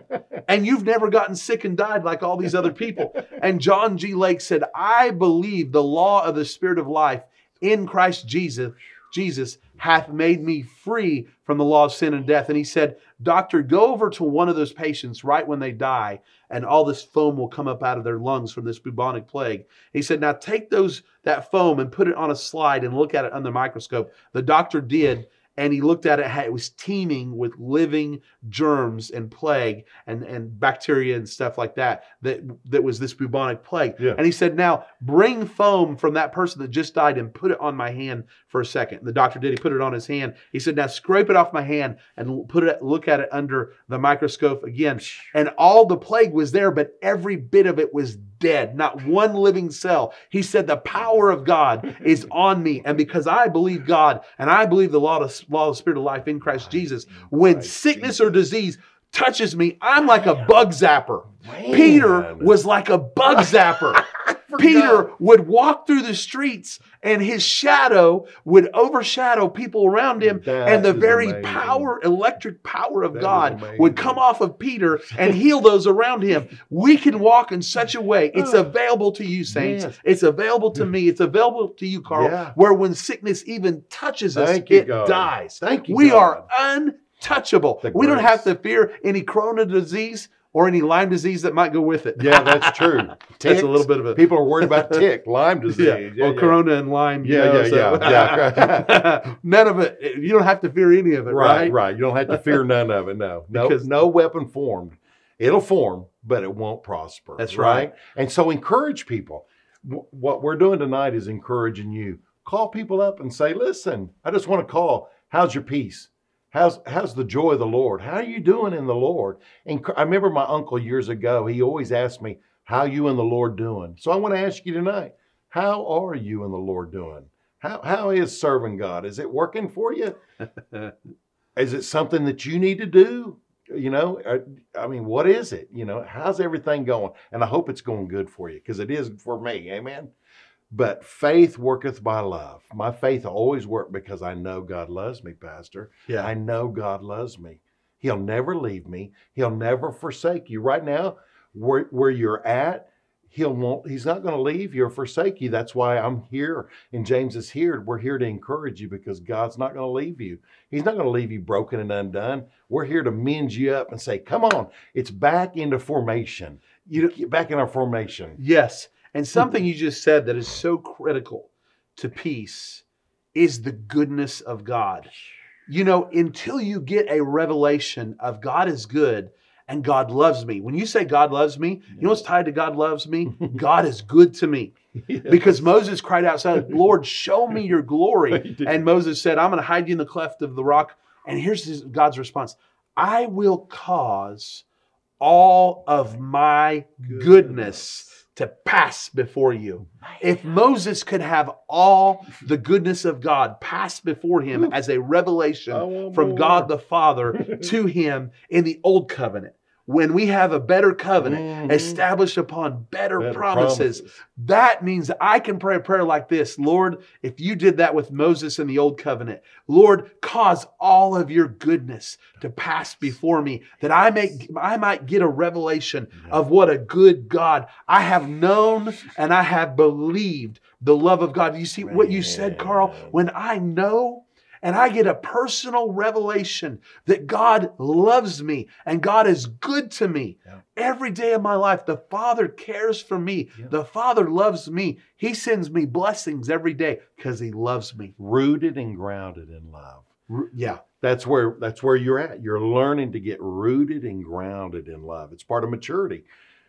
and you've never gotten sick and died like all these other people? And John G. Lake said, I believe the law of the Spirit of life in Christ Jesus, Jesus hath made me free from the law of sin and death. And he said, Doctor, go over to one of those patients right when they die, and all this foam will come up out of their lungs from this bubonic plague. He said, Now take those that foam and put it on a slide and look at it under the microscope. The doctor did, and he looked at it, it was teeming with living germs and plague and, and bacteria and stuff like that, that that was this bubonic plague. Yeah. And he said, Now bring foam from that person that just died and put it on my hand for a second. The doctor did. He put it on his hand. He said, Now scrape it off my hand and put it, look at it under the microscope again. And all the plague was there, but every bit of it was dead, not one living cell. He said, The power of God is *laughs* on me. And because I believe God and I believe the law of, law of the Spirit of life in Christ Jesus, when sickness or disease touches me, I'm like a bug zapper. Peter was like a bug zapper. *laughs* Peter would walk through the streets and his shadow would overshadow people around him, That and the very amazing. power, electric power of That is God would come off of Peter and heal those around him. We can walk in such a way. It's oh. available to you, saints. Yes. It's available to me. It's available to you, Carl, Yeah. where when sickness even touches us, Thank you, it God. dies. Thank you. We God. are untouchable. We don't have to fear any corona disease or any Lyme disease that might go with it. Yeah, that's true. *laughs* That's a little bit of a People are worried about *laughs* tick, Lyme disease. yeah, Yeah, or yeah. Corona and Lyme. you Yeah, know, yeah, so- yeah, yeah. *laughs* None of it. You don't have to fear any of it, Right, right? right. You don't have to fear none of it. No, no, Because- no weapon formed. It'll form, but it won't prosper. That's right. And so encourage people. W- What we're doing tonight is encouraging you. Call people up and say, "Listen, I just want to call. How's your peace? How's how's the joy of the Lord? How are you doing in the Lord?" And I remember my uncle years ago. He always asked me, "How you and the Lord doing?" So I want to ask you tonight, how are you and the Lord doing? How how is serving God? Is it working for you? *laughs* is it something that you need to do? You know, uh, I mean, what is it? You know, how's everything going? And I hope it's going good for you because it is for me. Amen. But faith worketh by love. My faith always worked because I know God loves me, Pastor. Yeah. I know God loves me. He'll never leave me. He'll never forsake you. Right now, where, where you're at, He'll won't, He's not going to leave you or forsake you. That's why I'm here. And James is here. We're here to encourage you because God's not going to leave you. He's not going to leave you broken and undone. We're here to mend you up and say, come on, it's back into formation. You know, back in our formation. yes. And something you just said that is so critical to peace is the goodness of God. You know, until you get a revelation of God is good and God loves me. When you say God loves me, you know what's tied to God loves me? *laughs* God is good to me. Because Moses cried out, outside, Lord, show me your glory. *laughs* And Moses said, I'm going to hide you in the cleft of the rock. And here's his, God's response I will cause all of my goodness to pass before you. If Moses could have all the goodness of God pass before him as a revelation from. God the Father *laughs* to him in the old covenant, when we have a better covenant Mhm. established upon better, Better promises, that means I can pray a prayer like this Lord, if you did that with Moses in the old covenant, Lord, cause all of your goodness to pass before me, that I may I might get a revelation of what a good God I have known and I have believed the love of God. You see what you said, Carl? When I know and I get a personal revelation that God loves me and God is good to me Yeah. every day of my life. The Father cares for me. Yeah. The Father loves me. He sends me blessings every day because He loves me. Rooted and grounded in love. Yeah. That's where that's where you're at. You're learning to get rooted and grounded in love. It's part of maturity.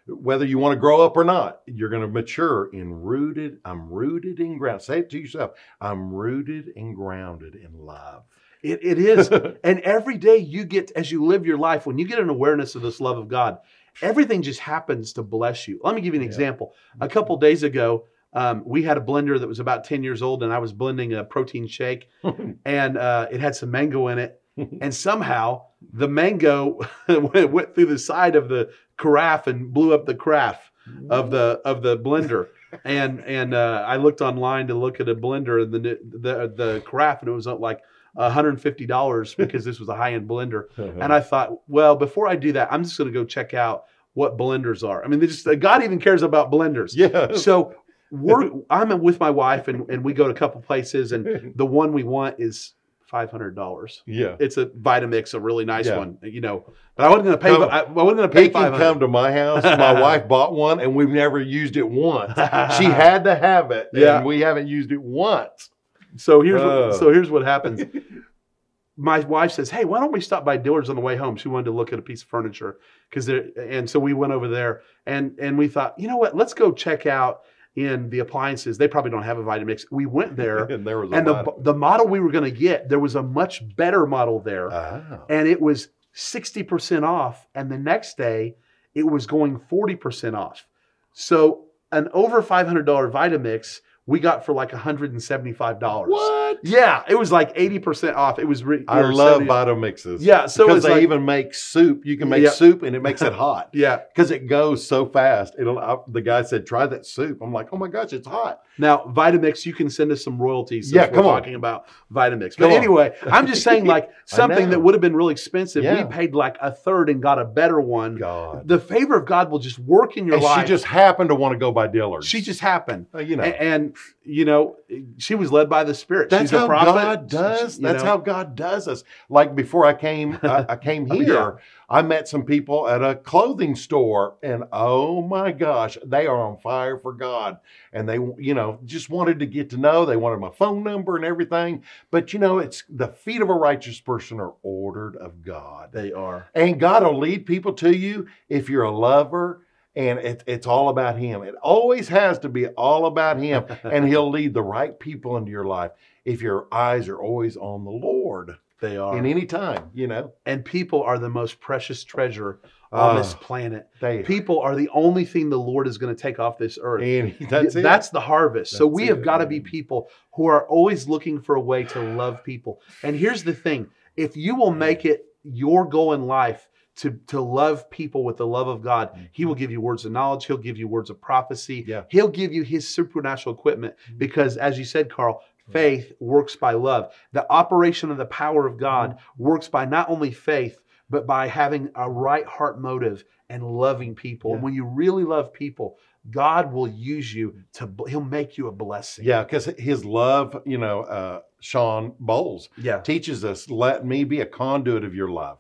Whether you want to grow up or not, you're going to mature in rooted. I'm rooted and grounded. Say it to yourself. I'm rooted and grounded in love. It, it is. *laughs* and every day you get, as you live your life, when you get an awareness of this love of God, everything just happens to bless you. Let me give you an Yeah. example. A couple days ago, um, we had a blender that was about 10 years old, and I was blending a protein shake, *laughs* and uh, it had some mango in it. *laughs* And somehow the mango *laughs* went, through the side of the carafe and blew up the carafe of the of the blender. And *laughs* and uh, I looked online to look at a blender and the the the carafe, and it was uh, like $150 because this was a high end blender. And I thought, well, before I do that, I'm just going to go check out what blenders are. I mean, they just God even cares about blenders. yeah. So we're I'm with my wife and, and we go to a couple places and the one we want is five hundred dollars. yeah. It's a Vitamix, a really nice Yeah. one, you know. But I wasn't going to pay. Come- I, I wasn't going to He pay can five come to my house. My *laughs* wife bought one, and we've never used it once. She *laughs* had to have it, Yeah. and we haven't used it once. So here's Oh. what, so here's what happens. *laughs* My wife says, "Hey, why don't we stop by Dillard's on the way home?" She wanted to look at a piece of furniture because there, and so we went over there and and we thought, you know what? Let's go check out in the appliances. They probably don't have a Vitamix. We went there, *laughs* and there was a and the lot. the model we were going to get, there was a much better model there, Ah. and it was sixty percent off. And the next day, it was going forty percent off. So an over five hundred dollar Vitamix we got for like hundred and seventy five dollars. What? Yeah, it was like eighty percent off. It was. Re- I love 70 Vitamixes. Yeah, so because they like- even make soup. You can make Yeah. soup, and it makes it hot *laughs* Yeah. because it goes so fast. It'll. I, the guy said, "Try that soup." I'm like, "Oh my gosh, it's hot." Now Vitamix, you can send us some royalties. Since Yeah, we're come on. talking about Vitamix. Come But on. anyway, I'm just saying, *laughs* like something that would have been really expensive, Yeah. we paid like a third and got a better one. God. The favor of God will just work in your And life. she just happened to want to go by Dillard's. she just happened. Uh, you know. A- And, you know, she was led by the Spirit. That's She's a how prophet. God does. You That's know? how God does us. Like before I came, uh, I, I *laughs* came Oh, here. yeah. I met some people at a clothing store, and oh my gosh, they are on fire for God. And they, you know, just wanted to get to know. They wanted my phone number and everything. But you know, it's the feet of a righteous person are ordered of God, They are. and God will lead people to you if you're a lover. And it, it's all about Him. It always has to be all about Him. *laughs* and He'll lead the right people into your life if your eyes are always on the Lord They are. in any time, you know. and people are the most precious treasure on this Ah, planet. they, People are the only thing the Lord is going to take off this earth. and that's it. That's the harvest. so That's we have got to be people who are always looking for a way to love people. And here's the thing if you will make it your goal in life to, to love people with the love of God, He will mm-hmm. give you words of knowledge, He'll give you words of prophecy, Yeah. He'll give you His supernatural equipment. Mm-hmm. Because as you said, Carl, faith works by love. The operation of the power of God mm-hmm. works by not only faith, but by having a right heart motive and loving people. And when you really love people, God will use you to, he'll make you a blessing. yeah, because his love, you know, uh, Shawn Bolz Yeah. teaches us, let me be a conduit of your love.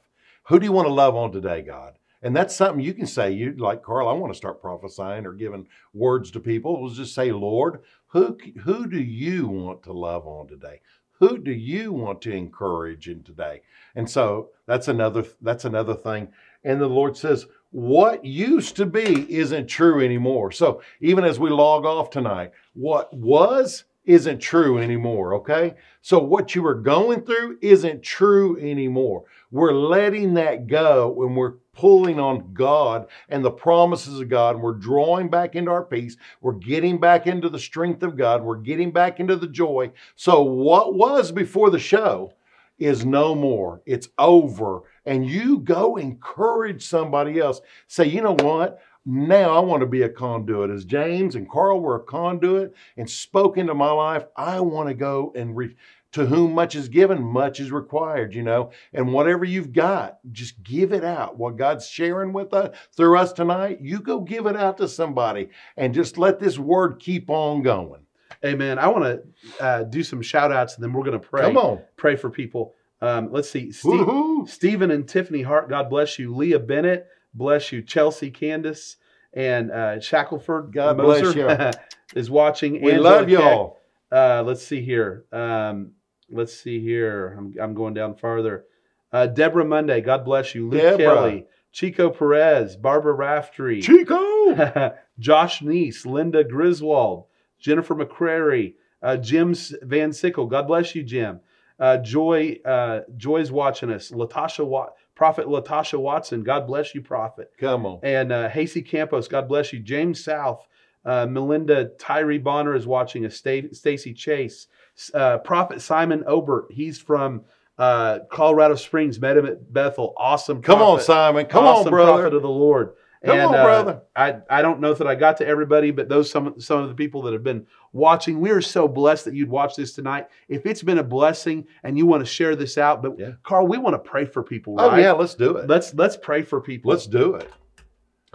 Who do you want to love on today, God? And that's something you can say. You like Carl. I want to start prophesying or giving words to people. We'll just say, Lord, who who do you want to love on today? Who do you want to encourage in today? And so that's another that's another thing. And the Lord says, what used to be isn't true anymore. So even as we log off tonight, what was isn't true anymore. Okay. So what you were going through isn't true anymore. We're letting that go and we're pulling on God and the promises of God. And we're drawing back into our peace. We're getting back into the strength of God. We're getting back into the joy. So what was before the show is no more. It's over. And you go encourage somebody else. Say, you know what? Now I want to be a conduit. As James and Carl were a conduit and spoke into my life, I want to go and re- to whom much is given, much is required, you know. And whatever you've got, just give it out. What God's sharing with us through us tonight, you go give it out to somebody and just let this word keep on going. Amen. I want to uh, do some shout outs and then we're going to pray. Come on. Pray for people. Um, let's see. Steve, Stephen and Tiffany Hart, God bless you. Leah Bennett, bless you. Chelsea Candace and uh, Shackelford God Moser bless *laughs* is watching. We Angela love y'all. Uh, let's see here. Um, let's see here. I'm, I'm going down farther. Uh, Deborah Monday, God bless you. Luke Deborah. Kelly, Chico Perez, Barbara Raftery, Chico. *laughs* Josh Neese, Linda Griswold, Jennifer McCrary, uh, Jim Van Sickle. God bless you, Jim. Uh, Joy, uh, Joy's watching us. Latasha, Wa- Prophet Latasha Watson. God bless you, Prophet. Come on. And uh, Hasey Campos. God bless you. James South. Uh, Melinda Tyree Bonner is watching us. Sta- Stacy Chase. Uh, Prophet Simon Obert. He's from uh, Colorado Springs. Met him at Bethel. Awesome. Come on, Simon. Come awesome on, brother. prophet of the Lord. Come and, on, uh, brother. I, I don't know that I got to everybody, but those some some of the people that have been watching, we are so blessed that you'd watch this tonight. If it's been a blessing and you want to share this out, but Yeah. Carl, we want to pray for people, Oh yeah, let's do it. Let's let's pray for people. Let's do it.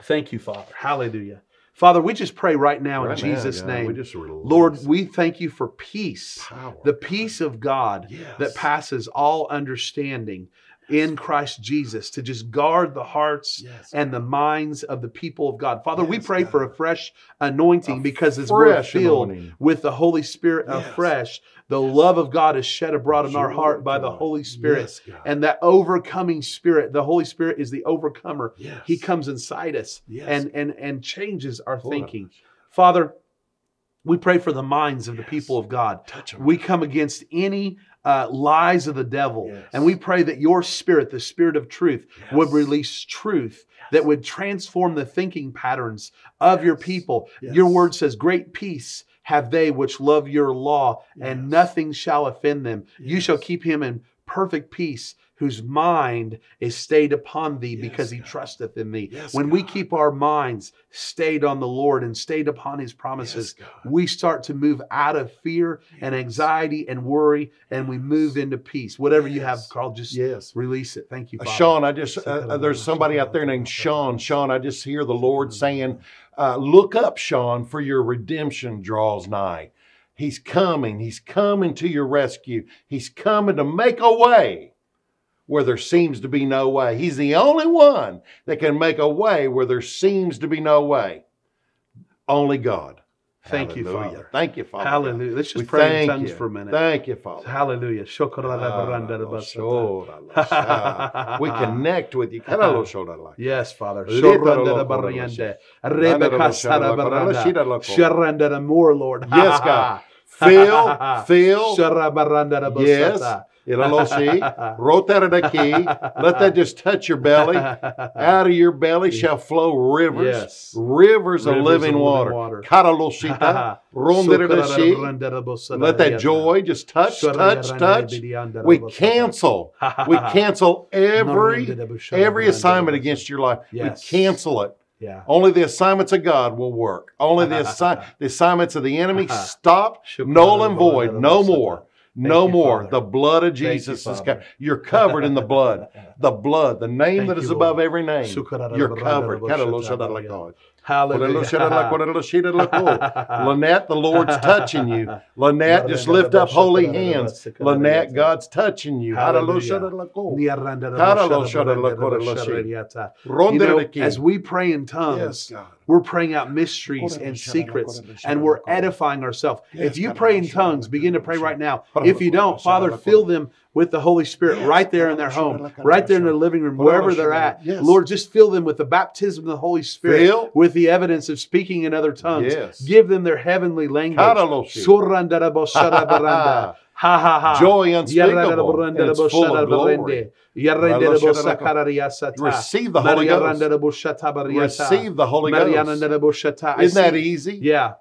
thank you, Father. Hallelujah. Father, we just pray right now Right in Jesus' God, name. we just Lord, we thank you for peace. power. The peace of God Yes. that passes all understanding in Christ Jesus to just guard the hearts Yes. and the minds of the people of God. Father, we pray God. for a fresh anointing A because as we're filled anointing. with the Holy Spirit Yes. afresh, the love of God is shed abroad in our heart by the. Holy Spirit. Yes, And that overcoming spirit, the Holy Spirit is the overcomer. yes. He comes inside us Yes. and, and, and changes our on. thinking. Father, we pray for the minds of the people of God. We come against any uh, lies of the devil. Yes. And we pray that your spirit, the spirit of truth, would release truth that would transform the thinking patterns of your people. Yes. Your word says, Great peace have they which love your law, and nothing shall offend them. You shall keep him in perfect peace. Whose mind is stayed upon thee Yes, because he God. trusteth in thee. Yes, when we keep our minds stayed on the Lord and stayed upon his promises, Yes, we start to move out of fear and anxiety and worry, and we move into peace. Whatever you have, Carl, just Yes. release it. Thank you, Uh, Sean, I just, uh, uh, there's somebody out there named Sean. Sean, I just hear the Lord saying, uh, Look up, Sean, for your redemption draws nigh. He's coming. He's coming to your rescue. He's coming to make a way where there seems to be no way. He's the only one that can make a way where there seems to be no way. Only God. Thank you, Father. Thank you, Father. God. Hallelujah. Let's just We pray in tongues you. for a minute. Thank you, Father. Hallelujah. Ah, Shokorabasata. lo shora. *laughs* We connect with you. Kara lo shora la. Yes, Father. Rita Shoranda lo da koro lo barriende. Randa Rebecca lo shora Sara lo koro lo baranda. shira lo koro. Sharanda da more, Lord. Yes, God. *laughs* Feel, feel. Yes. Ila lo si. Rotara da ki. Let that just touch your belly. Out of your belly shall flow rivers. Yes. Rivers of Rivers living of living water. water. Kara lo shita. Rondera da si. Let that joy just touch, touch, touch. We cancel. We cancel every every assignment against your life. Yes. We cancel it. Yeah. Only the assignments of God will work. Only the, assi- the assignments of the enemy stop, null and void, no more. No you, more. Father. The blood of Thank you, Jesus is covered. You're covered in the blood. *laughs* The blood, the name Thank that is you, above every name. You're covered. Hallelujah. *laughs* Lynette, the Lord's touching you. Lynette, just lift up holy hands. Lynette, God's touching you. Hallelujah. You know, as we pray in tongues, Yes, we're praying out mysteries and secrets and we're edifying ourselves. If you pray in tongues, begin to pray right now. If you don't, Father, fill them with the Holy Spirit Yes. right there in their home, right there in their living room, wherever they're at. Yes. Lord, just fill them with the baptism of the Holy Spirit, Fill. with the evidence of speaking in other tongues. Yes. Give them their heavenly language. *laughs* Ha ha ha. Joy unspeakable. and it's full of glory. Receive the Holy Ghost. Receive the Holy Ghost. Isn't that easy? Yeah.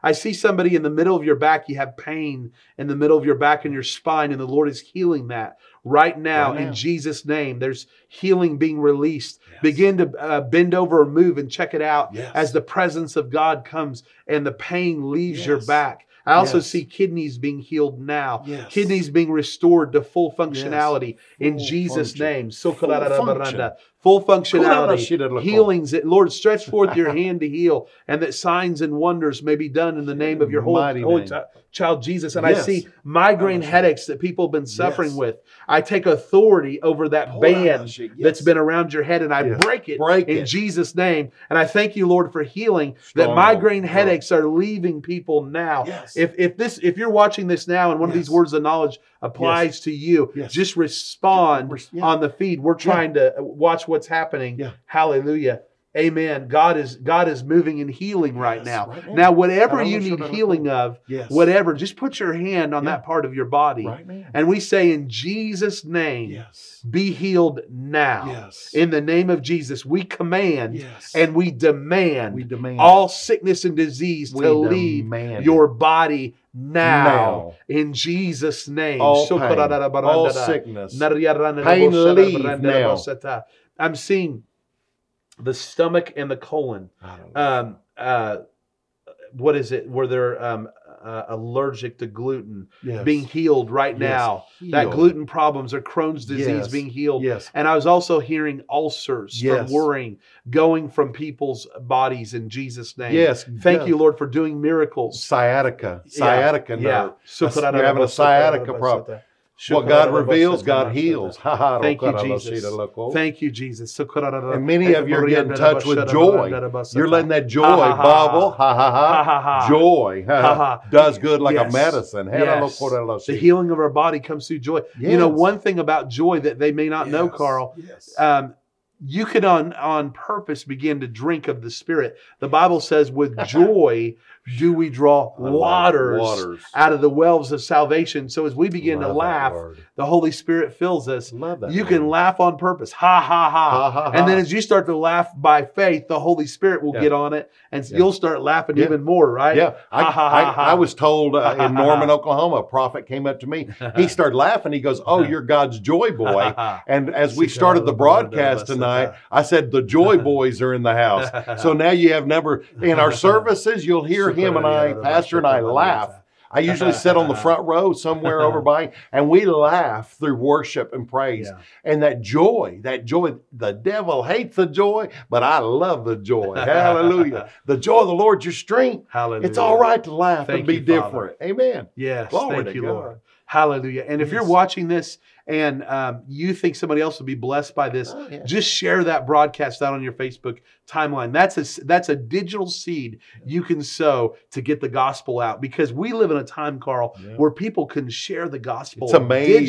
I see somebody in the middle of your back. You have pain in the middle of your back and your spine, and the Lord is healing that right now, Right now. in Jesus' name. There's healing being released. Yes. Begin to uh, bend over or move and check it out Yes. as the presence of God comes and the pain leaves your back. I also Yes. see kidneys being healed now. Yes. Kidneys being restored to full functionality in Full Jesus' function. name. Full function. Full functionality. Healings. that- Lord, stretch forth your *laughs* hand to heal, and that signs and wonders may be done in the name of your holy, Mighty holy chi- child Jesus. And I see migraine headaches that people have been suffering Yes. with. I take authority over that band Kurarashid. that's Yes. been around your head, and I Yes. break it Break in it. Jesus' name. And I thank you, Lord, for healing that migraine Strong. headaches are leaving people now. Yes. If if this if you're watching this now and one of these words of knowledge applies to you. Yes. Just respond yeah. on the feed. We're trying to uh, watch what's happening. Yeah. Hallelujah. Amen. God is God is moving and healing right Yes, now. right now. Whatever you need healing of, Yes. whatever, just put your hand on Yeah. that part of your body. Right. And we say in Jesus' name, Yes. be healed now. Yes. In the name of Jesus, we command yes. and we demand we demand all sickness and disease we to leave your body now, Now. in Jesus' name. all pain, all sickness. Pain leave now. I'm seeing the stomach and the colon. I don't know. Um, uh, what is it? Were they're um, uh, allergic to gluten yes. being healed right Yes. now. That gluten problems or Crohn's disease Yes. being healed. Yes. And I was also hearing ulcers Yes. from worrying going from people's bodies in Jesus' name. Yes. Thank you, Lord, for doing miracles. Sciatica. Sciatica Yeah. nerve. You're having a sciatica problem. What God reveals, God heals. Ha, ha, Thank you, ro, kara, lo, Jesus. si, da, lo, ko. Thank you, Jesus. And many of you are getting in touch with joy. You're letting that joy bubble. Ha ha Ha, ha. ha, ha. Joy *laughs* does good like Yes. a medicine. Ha, la, lo, Yes. ko, da, lo, si. The healing of our body comes through joy. You know, one thing about joy that they may not know, Carl, Yes. um, you could on on purpose begin to drink of the Spirit. The Bible says, "With *laughs* joy do we draw waters, waters. out of the wells of salvation." So as we begin to Love that laugh, the Holy Spirit fills us. Love that You can laugh on purpose, ha ha ha. Ha, ha, And then as you start to laugh by faith, the Holy Spirit will Yeah. get on it, and Yeah. you'll start laughing Yeah. even more, right? Yeah, I, I. I was told uh, in *laughs* Norman. Oklahoma, a prophet came up to me. He *laughs* started laughing. He goes, "Oh, you're God's joy *laughs* boy." And as we started the broadcast tonight, I said, The Joy Boys are in the house. So now you have number in our services, you'll hear him and I, Pastor and I, laugh. I usually sit on the *laughs* front row somewhere over by, and we laugh through worship and praise. Yeah. And that joy, that joy, the devil hates the joy, but I love the joy. *laughs* Hallelujah. The joy of the Lord, your strength. Hallelujah. It's all right to laugh Thank and be you, Father. different. Amen. Yes, Glory thank to you, God. Lord. Hallelujah. And if you're watching this and um, you think somebody else will be blessed by this, Oh, yeah. just share that broadcast out on your Facebook timeline. That's a that's a digital seed you can sow to get the gospel out because we live in a time, Carl, Yeah. where people can share the gospel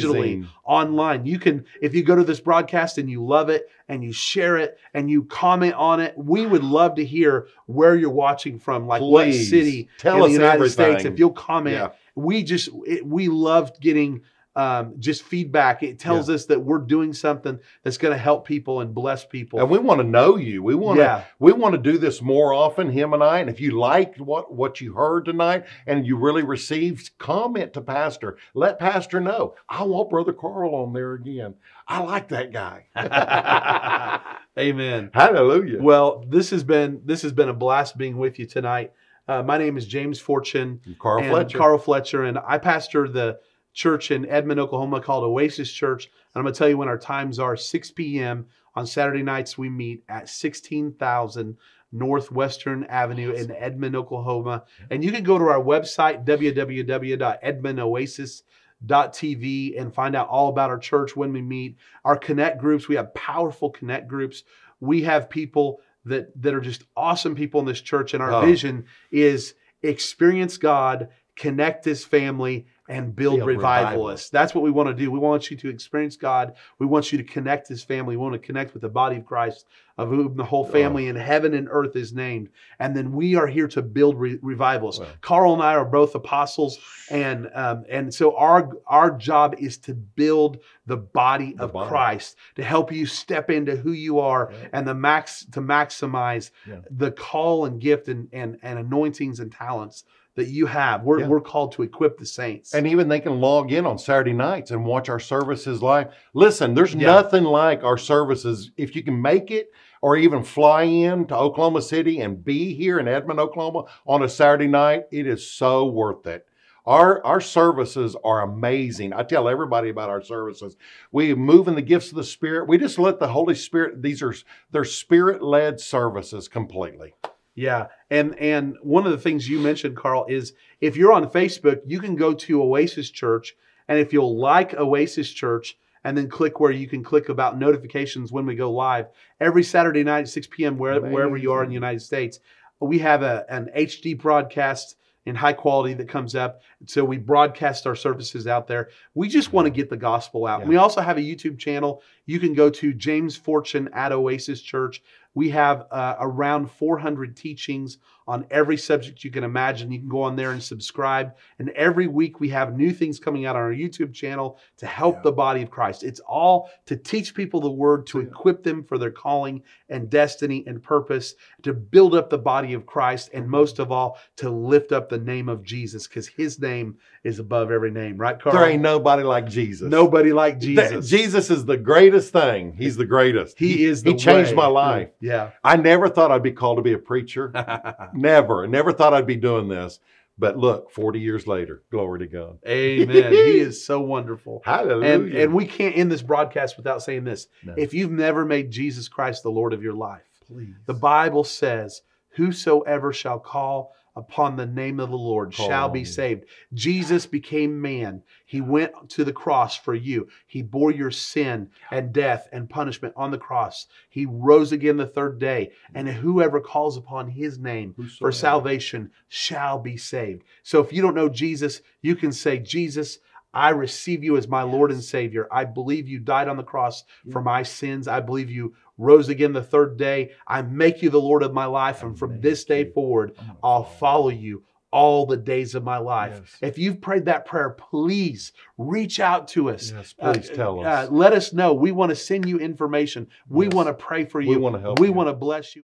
digitally online. You can, if you go to this broadcast and you love it and you share it and you comment on it, we would love to hear where you're watching from, like what city tell in the United everything. States. If you'll comment, Yeah. We just it, we loved getting um, just feedback. It tells us that we're doing something that's going to help people and bless people. And we want to know you. We want to Yeah. we want to do this more often, him and I. And if you liked what what you heard tonight and you really received, comment to Pastor. Let Pastor know. I want Brother Carl on there again. I like that guy. *laughs* *laughs* Amen. Hallelujah. Well, this has been this has been a blast being with you tonight. Uh, my name is James Fortune. Carl and Fletcher. Carl Fletcher, and I pastor the church in Edmond, Oklahoma called Oasis Church. And I'm going to tell you when our times are 6 p.m. on Saturday nights. We meet at 16,000 Northwestern Avenue in Edmond, Oklahoma. And you can go to our website, www.edmondoasis.tv, and find out all about our church when we meet. Our connect groups, we have powerful connect groups. We have people that, that are just awesome people in this church. And our Oh. vision is experience God, connect His family, and build Build revivalists. That's what we want to do. We want you to experience God. We want you to connect His family. We want to connect with the body of Christ, of whom the whole family in heaven and earth is named. And then we are here to build re- revivals. Wow. Carl and I are both apostles, and um, and so our our job is to build the body The of body. Christ to help you step into who you are Yeah. and the max to maximize Yeah. the call and gift and, and and anointings and talents that you have. We're Yeah. we're called to equip the saints. And even they can log in on Saturday nights and watch our services live. Listen, there's Yeah. nothing like our services. If you can make it or even fly in to Oklahoma City and be here in Edmond, Oklahoma on a Saturday night, it is so worth it. Our, our services are amazing. I tell everybody about our services. We move in the gifts of the Spirit. We just let the Holy Spirit, these are they're spirit-led services completely. Yeah, and and one of the things you mentioned, Carl, is if you're on Facebook, you can go to Oasis Church, and if you'll like Oasis Church, and then click where you can click about notifications when we go live every Saturday night at 6 p.m. Where, wherever you are in the United States, we have a an HD broadcast in high quality that comes up. So we broadcast our services out there. We just want to get the gospel out. Yeah. We also have a YouTube channel. You can go to James Fortune at Oasis Church. We have uh, around 400 teachings on every subject you can imagine. You can go on there and subscribe. And every week we have new things coming out on our YouTube channel to help Yeah. the body of Christ. It's all to teach people the word, to Yeah. equip them for their calling and destiny and purpose, to build up the body of Christ, and most of all, to lift up the name of Jesus because his name is above every name, right, Carl? There ain't nobody like Jesus. Nobody like Th- Jesus. Jesus is the greatest thing. He's the greatest. He is the He changed way. my life. Yeah. I never thought I'd be called to be a preacher. *laughs* Never. Never thought I'd be doing this. But look, 40 years later, glory to God. Amen. he is so wonderful. *laughs* Hallelujah. And and we can't end this broadcast without saying this. No. If you've never made Jesus Christ the Lord of your life, Please. the Bible says, Whosoever shall call upon the name of the Lord shall be oh. saved. Jesus became man. He went to the cross for you. He bore your sin and death and punishment on the cross. He rose again the third day. And mm. whoever calls upon his name for salvation shall be saved. So if you don't know Jesus, you can say, Jesus, I receive you as my Lord and Savior. I believe you died on the cross for my sins. I believe you rose again the third day. I make you the Lord of my life. And from this day forward, gonna I'll follow you all the days of my life. Yes. If you've prayed that prayer, please reach out to us. Yes, please Uh, tell uh, us. let us know. We want to send you information. We Yes. want to pray for you. We you. wanna help We want to bless you.